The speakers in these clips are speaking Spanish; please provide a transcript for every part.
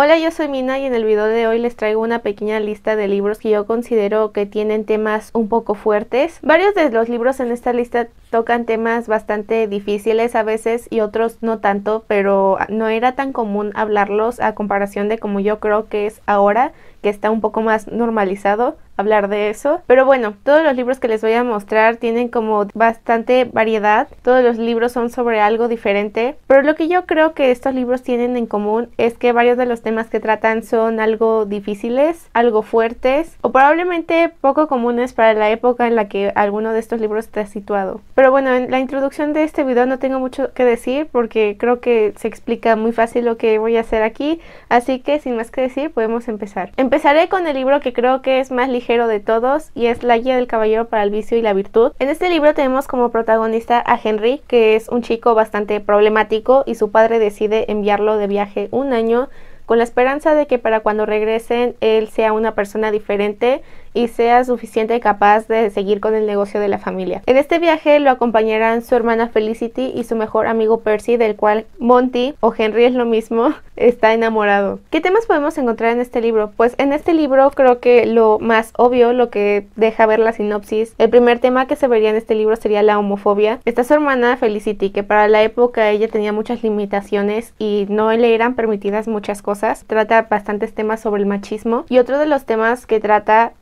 Hola, yo soy Mina y en el video de hoy les traigo una pequeña lista de libros que yo considero que tienen temas un poco fuertes. Varios de los libros en esta lista tocan temas bastante difíciles a veces y otros no tanto, pero no era tan común hablarlos a comparación de como yo creo que es ahora, que está un poco más normalizado hablar de eso. Pero bueno, todos los libros que les voy a mostrar tienen como bastante variedad. Todos los libros son sobre algo diferente. Pero lo que yo creo que estos libros tienen en común es que varios de los temas que tratan son algo difíciles, algo fuertes o probablemente poco comunes para la época en la que alguno de estos libros está situado. Pero bueno, en la introducción de este video no tengo mucho que decir porque creo que se explica muy fácil lo que voy a hacer aquí. Así que sin más que decir podemos empezar. Empezaré con el libro que creo que es más ligero de todos y es La guía del caballero para el vicio y la virtud. En este libro tenemos como protagonista a Henry, que es un chico bastante problemático y su padre decide enviarlo de viaje un año con la esperanza de que para cuando regresen él sea una persona diferente y sea suficiente capaz de seguir con el negocio de la familia. En este viaje lo acompañarán su hermana Felicity y su mejor amigo Percy, del cual Monty o Henry es lo mismo, está enamorado. ¿Qué temas podemos encontrar en este libro? Pues en este libro creo que lo más obvio, lo que deja ver la sinopsis, el primer tema que se vería en este libro sería la homofobia. Está su hermana Felicity, que para la época ella tenía muchas limitaciones y no le eran permitidas muchas cosas. Trata bastantes temas sobre el machismo y otro de los temas que trata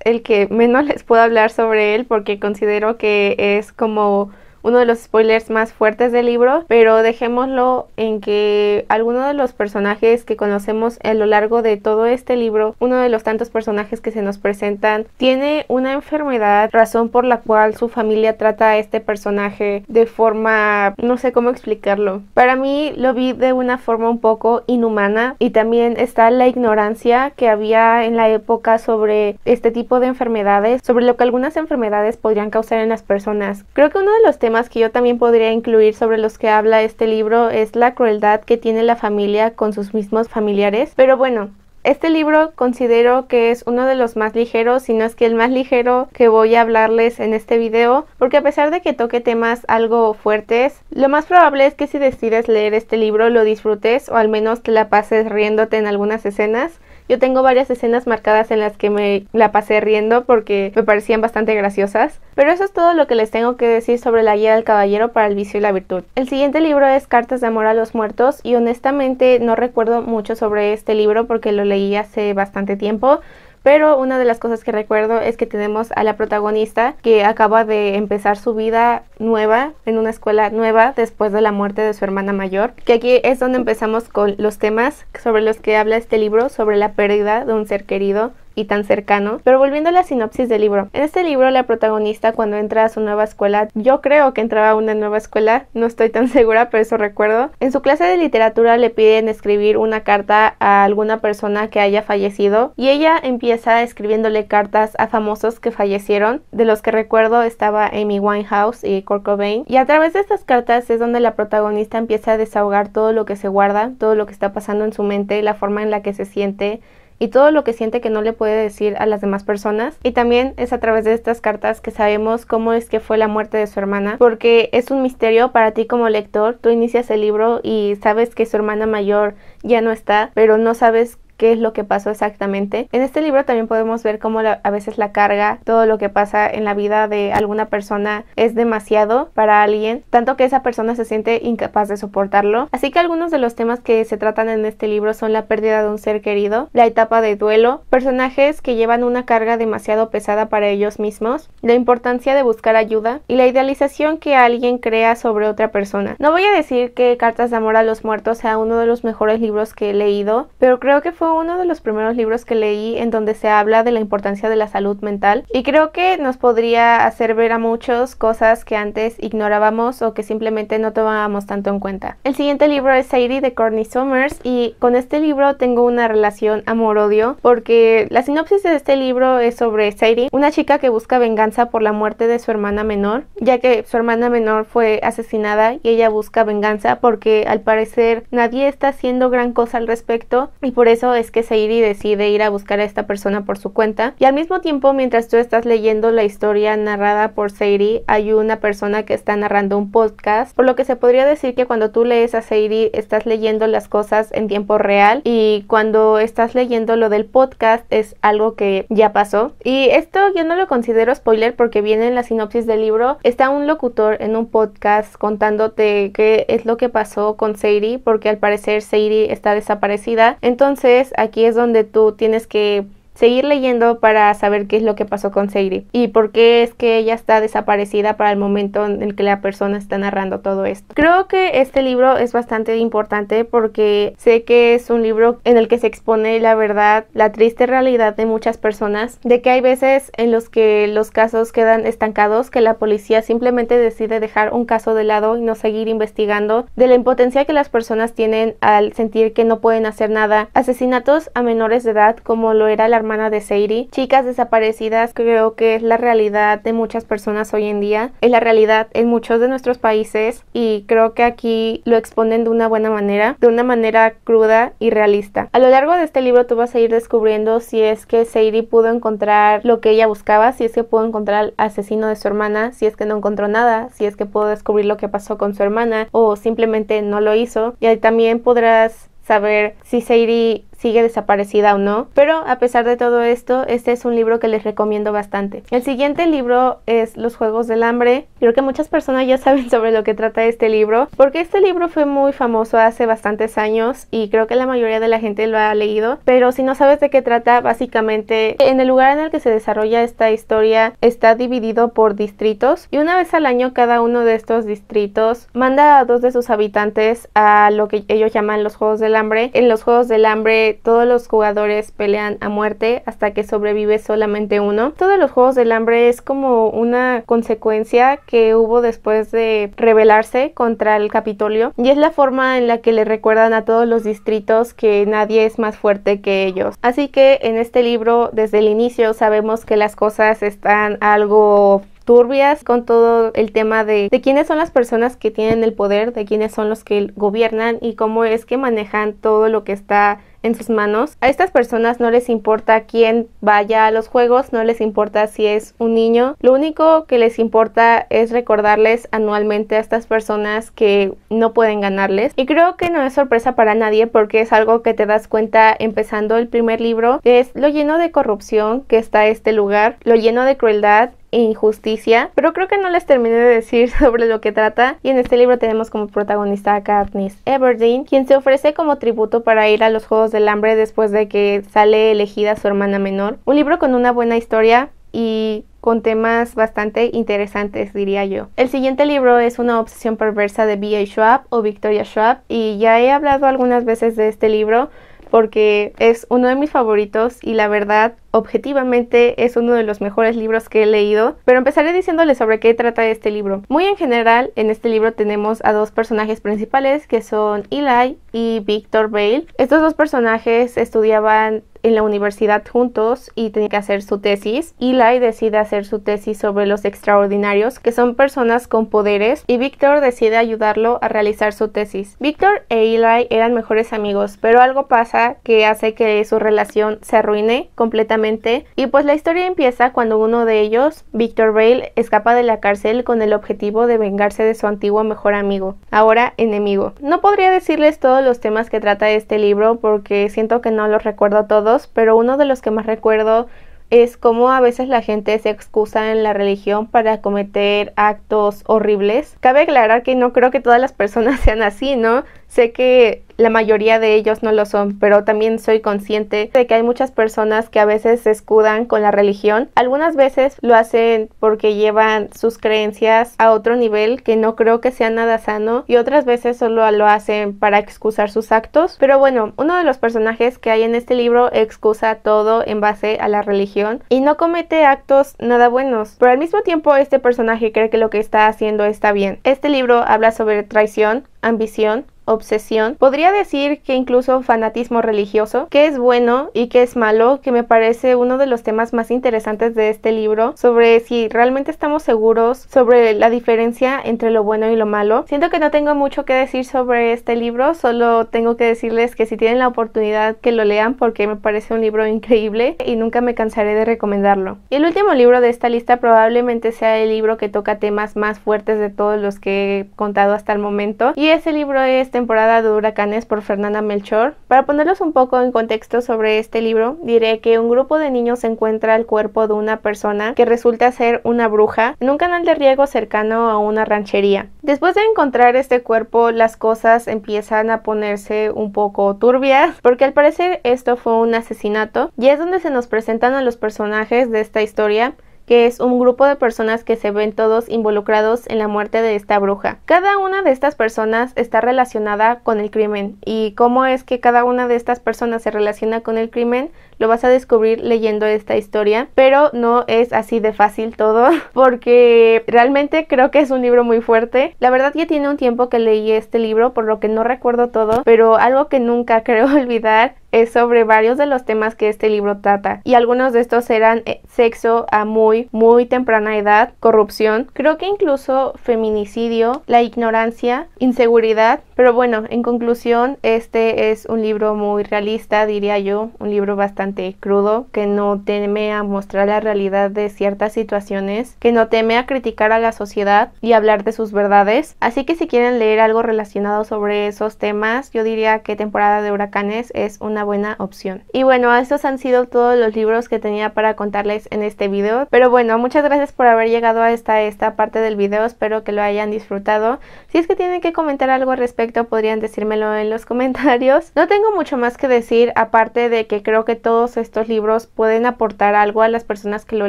el que menos les puedo hablar sobre él porque considero que es como uno de los spoilers más fuertes del libro, pero dejémoslo en que alguno de los personajes que conocemos a lo largo de todo este libro, uno de los tantos personajes que se nos presentan, tiene una enfermedad, razón por la cual su familia trata a este personaje de forma, no sé cómo explicarlo. Para mí lo vi de una forma un poco inhumana y también está la ignorancia que había en la época sobre este tipo de enfermedades, sobre lo que algunas enfermedades podrían causar en las personas. Creo que uno de los que yo también podría incluir sobre los que habla este libro es la crueldad que tiene la familia con sus mismos familiares. Pero bueno, este libro considero que es uno de los más ligeros, si no es que el más ligero que voy a hablarles en este video, porque a pesar de que toque temas algo fuertes, lo más probable es que si decides leer este libro lo disfrutes o al menos te la pases riéndote en algunas escenas. Yo tengo varias escenas marcadas en las que me la pasé riendo porque me parecían bastante graciosas. Pero eso es todo lo que les tengo que decir sobre la guía del caballero para el vicio y la virtud. El siguiente libro es Cartas de amor a los muertos y honestamente no recuerdo mucho sobre este libro porque lo leí hace bastante tiempo. Pero una de las cosas que recuerdo es que tenemos a la protagonista que acaba de empezar su vida nueva en una escuela nueva después de la muerte de su hermana mayor. Que aquí es donde empezamos con los temas sobre los que habla este libro, sobre la pérdida de un ser querido, y tan cercano. Pero volviendo a la sinopsis del libro. En este libro la protagonista cuando entra a su nueva escuela, yo creo que entraba a una nueva escuela, no estoy tan segura, pero eso recuerdo. En su clase de literatura le piden escribir una carta a alguna persona que haya fallecido y ella empieza escribiéndole cartas a famosos que fallecieron. De los que recuerdo estaba Amy Winehouse y Kurt Cobain. Y a través de estas cartas es donde la protagonista empieza a desahogar todo lo que se guarda, todo lo que está pasando en su mente, la forma en la que se siente y todo lo que siente que no le puede decir a las demás personas. Y también es a través de estas cartas que sabemos cómo es que fue la muerte de su hermana, porque es un misterio para ti como lector. Tú inicias el libro y sabes que su hermana mayor ya no está, pero no sabes qué es lo que pasó exactamente. En este libro también podemos ver cómo a veces la carga, todo lo que pasa en la vida de alguna persona es demasiado para alguien, tanto que esa persona se siente incapaz de soportarlo. Así que algunos de los temas que se tratan en este libro son la pérdida de un ser querido, la etapa de duelo, personajes que llevan una carga demasiado pesada para ellos mismos, la importancia de buscar ayuda y la idealización que alguien crea sobre otra persona. No voy a decir que Cartas de Amor a los Muertos sea uno de los mejores libros que he leído, pero creo que fue uno de los primeros libros que leí en donde se habla de la importancia de la salud mental y creo que nos podría hacer ver a muchos cosas que antes ignorábamos o que simplemente no tomábamos tanto en cuenta. El siguiente libro es Sadie de Courtney Summers y con este libro tengo una relación amor-odio porque la sinopsis de este libro es sobre Sadie, una chica que busca venganza por la muerte de su hermana menor, ya que su hermana menor fue asesinada y ella busca venganza porque al parecer nadie está haciendo gran cosa al respecto y por eso es que Seiri decide ir a buscar a esta persona por su cuenta. Y al mismo tiempo mientras tú estás leyendo la historia narrada por Seiri hay una persona que está narrando un podcast. Por lo que se podría decir que cuando tú lees a Seiri estás leyendo las cosas en tiempo real. Y cuando estás leyendo lo del podcast es algo que ya pasó. Y esto yo no lo considero spoiler porque viene en la sinopsis del libro. Está un locutor en un podcast contándote qué es lo que pasó con Seiri porque al parecer Seiri está desaparecida. Entonces aquí es donde tú tienes que seguir leyendo para saber qué es lo que pasó con Seiri y por qué es que ella está desaparecida para el momento en el que la persona está narrando todo esto. Creo que este libro es bastante importante porque sé que es un libro en el que se expone la verdad, la triste realidad de muchas personas, de que hay veces en los que los casos quedan estancados, que la policía simplemente decide dejar un caso de lado y no seguir investigando, de la impotencia que las personas tienen al sentir que no pueden hacer nada, asesinatos a menores de edad como lo era la hermana de Seiri. Chicas desaparecidas creo que es la realidad de muchas personas hoy en día. Es la realidad en muchos de nuestros países y creo que aquí lo exponen de una buena manera, de una manera cruda y realista. A lo largo de este libro tú vas a ir descubriendo si es que Seiri pudo encontrar lo que ella buscaba, si es que pudo encontrar al asesino de su hermana, si es que no encontró nada, si es que pudo descubrir lo que pasó con su hermana o simplemente no lo hizo. Y ahí también podrás saber si Seiri sigue desaparecida o no, pero a pesar de todo esto, este es un libro que les recomiendo bastante. El siguiente libro es Los Juegos del Hambre. Creo que muchas personas ya saben sobre lo que trata este libro, porque este libro fue muy famoso hace bastantes años y creo que la mayoría de la gente lo ha leído, pero si no sabes de qué trata, básicamente en el lugar en el que se desarrolla esta historia está dividido por distritos y una vez al año cada uno de estos distritos manda a dos de sus habitantes a lo que ellos llaman los Juegos del En los Juegos del Hambre todos los jugadores pelean a muerte hasta que sobrevive solamente uno. Todos los Juegos del Hambre es como una consecuencia que hubo después de rebelarse contra el Capitolio y es la forma en la que le recuerdan a todos los distritos que nadie es más fuerte que ellos. Así que en este libro desde el inicio sabemos que las cosas están algo turbias con todo el tema de, de quiénes son las personas que tienen el poder, de quiénes son los que gobiernan y cómo es que manejan todo lo que está en sus manos. A estas personas no les importa quién vaya a los juegos, no les importa si es un niño. Lo único que les importa es recordarles anualmente a estas personas que no pueden ganarles. Y creo que no es sorpresa para nadie porque es algo que te das cuenta empezando el primer libro. Es lo lleno de corrupción que está este lugar, lo lleno de crueldad injusticia, pero creo que no les terminé de decir sobre lo que trata. Y en este libro tenemos como protagonista a Katniss Everdeen, quien se ofrece como tributo para ir a los Juegos del Hambre después de que sale elegida su hermana menor. Un libro con una buena historia y con temas bastante interesantes, diría yo. El siguiente libro es Una obsesión perversa de B.A. Schwab o Victoria Schwab y ya he hablado algunas veces de este libro porque es uno de mis favoritos y la verdad objetivamente es uno de los mejores libros que he leído, pero empezaré diciéndoles sobre qué trata este libro. Muy en general, en este libro tenemos a dos personajes principales que son Eli y Victor Bale. Estos dos personajes estudiaban en la universidad juntos y tenían que hacer su tesis. Eli decide hacer su tesis sobre los extraordinarios, que son personas con poderes, y Victor decide ayudarlo a realizar su tesis. Victor e Eli eran mejores amigos, pero algo pasa que hace que su relación se arruine completamente y pues la historia empieza cuando uno de ellos, Victor Bale, escapa de la cárcel con el objetivo de vengarse de su antiguo mejor amigo, ahora enemigo. No podría decirles todos los temas que trata este libro porque siento que no los recuerdo todos, pero uno de los que más recuerdo es cómo a veces la gente se excusa en la religión para cometer actos horribles. Cabe aclarar que no creo que todas las personas sean así, ¿no? Sé que la mayoría de ellos no lo son, pero también soy consciente de que hay muchas personas que a veces se escudan con la religión. Algunas veces lo hacen porque llevan sus creencias a otro nivel que no creo que sea nada sano y otras veces solo lo hacen para excusar sus actos. Pero bueno, uno de los personajes que hay en este libro excusa todo en base a la religión y no comete actos nada buenos, pero al mismo tiempo este personaje cree que lo que está haciendo está bien. Este libro habla sobre traición, ambición, obsesión, podría decir que incluso fanatismo religioso, que es bueno y que es malo, que me parece uno de los temas más interesantes de este libro, sobre si realmente estamos seguros sobre la diferencia entre lo bueno y lo malo. Siento que no tengo mucho que decir sobre este libro, solo tengo que decirles que si tienen la oportunidad que lo lean porque me parece un libro increíble y nunca me cansaré de recomendarlo. Y el último libro de esta lista probablemente sea el libro que toca temas más fuertes de todos los que he contado hasta el momento y ese libro es Temporada de Huracanes por Fernanda Melchor. Para ponerlos un poco en contexto sobre este libro, diré que un grupo de niños encuentra el cuerpo de una persona que resulta ser una bruja en un canal de riego cercano a una ranchería. Después de encontrar este cuerpo, las cosas empiezan a ponerse un poco turbias, porque al parecer esto fue un asesinato, y es donde se nos presentan a los personajes de esta historia, que es un grupo de personas que se ven todos involucrados en la muerte de esta bruja. Cada una de estas personas está relacionada con el crimen y cómo es que cada una de estas personas se relaciona con el crimen lo vas a descubrir leyendo esta historia, pero no es así de fácil todo porque realmente creo que es un libro muy fuerte. La verdad ya tiene un tiempo que leí este libro por lo que no recuerdo todo, pero algo que nunca creo olvidar es sobre varios de los temas que este libro trata y algunos de estos eran eh, sexo a muy muy temprana edad, corrupción, creo que incluso feminicidio, la ignorancia, inseguridad, pero bueno, en conclusión, este es un libro muy realista, diría yo, un libro bastante crudo que no teme a mostrar la realidad de ciertas situaciones, que no teme a criticar a la sociedad y hablar de sus verdades. Así que si quieren leer algo relacionado sobre esos temas, yo diría que temporada de huracanes es una buena opción. Y bueno, estos han sido todos los libros que tenía para contarles en este video. Pero bueno, muchas gracias por haber llegado hasta esta parte del video. Espero que lo hayan disfrutado. Si es que tienen que comentar algo al respecto, podrían decírmelo en los comentarios. No tengo mucho más que decir, aparte de que creo que todos estos libros pueden aportar algo a las personas que lo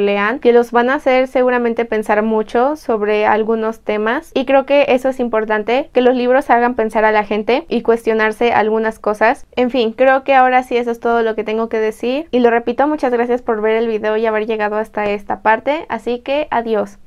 lean, que los van a hacer seguramente pensar mucho sobre algunos temas. Y creo que eso es importante, que los libros hagan pensar a la gente y cuestionarse algunas cosas. En fin, creo que ahora sí eso es todo lo que tengo que decir. Y lo repito, muchas gracias por ver el video y haber llegado hasta esta parte. Así que adiós.